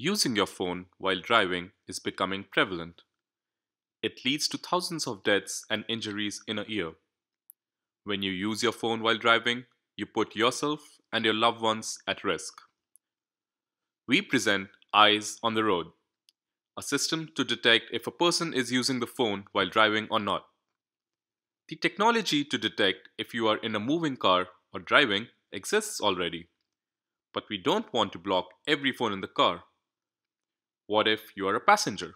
Using your phone while driving is becoming prevalent. It leads to thousands of deaths and injuries in a year. When you use your phone while driving, you put yourself and your loved ones at risk. We present Eyes on the Road, a system to detect if a person is using the phone while driving or not. The technology to detect if you are in a moving car or driving exists already, but we don't want to block every phone in the car. What if you are a passenger?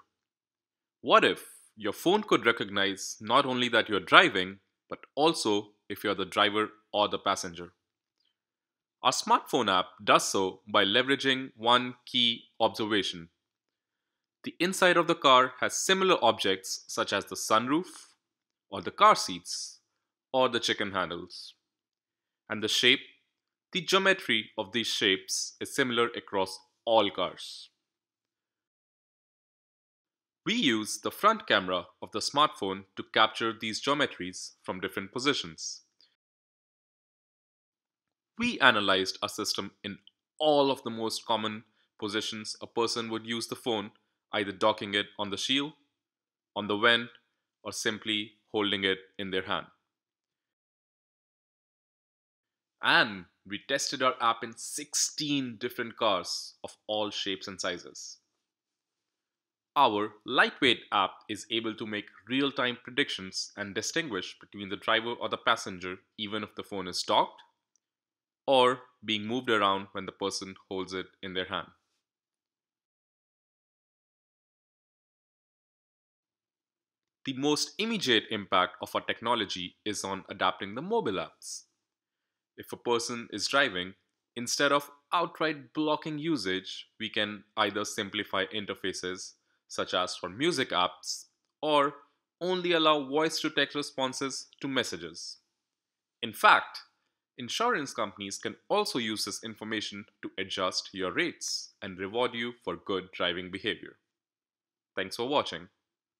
What if your phone could recognize not only that you're driving, but also if you're the driver or the passenger? Our smartphone app does so by leveraging one key observation. The inside of the car has similar objects such as the sunroof, or the car seats, or the chicken handles. And the shape, the geometry of these shapes is similar across all cars. We use the front camera of the smartphone to capture these geometries from different positions. We analyzed a system in all of the most common positions a person would use the phone, either docking it on the shield, on the vent, or simply holding it in their hand. And we tested our app in 16 different cars of all shapes and sizes. Our lightweight app is able to make real time predictions and distinguish between the driver or the passenger even if the phone is docked or being moved around when the person holds it in their hand. The most immediate impact of our technology is on adapting the mobile apps. If a person is driving, instead of outright blocking usage, we can either simplify interfaces such as for music apps, or only allow voice to text responses to messages. In fact, insurance companies can also use this information to adjust your rates and reward you for good driving behavior. Thanks for watching.